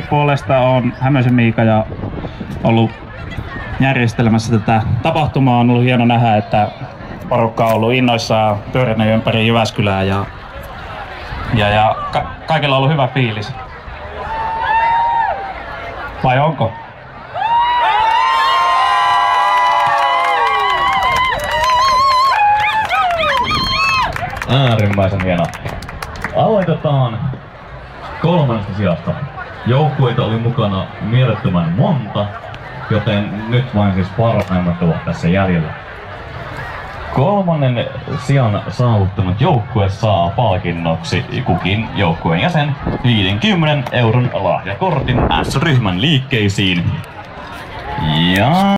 puolesta on Hämöisen Miika ja ollut järjestelemässä tätä tapahtumaa. On ollut hieno nähdä, että porukka on ollut innoissaan pyörinyt ympäri Jyväskylää ja, ja, ja ka- kaikilla on ollut hyvä fiilis. Vai onko? Äärimmäisen hieno. Aloitetaan kolmannesta sijasta. Joukkueita oli mukana mielettömän monta, joten nyt vain siis parhaimmat ovat tässä jäljellä. Kolmannen sijan saavuttanut joukkue saa palkinnoksi kukin joukkueen jäsen 50 euron lahjakortin S-ryhmän liikkeisiin. Ja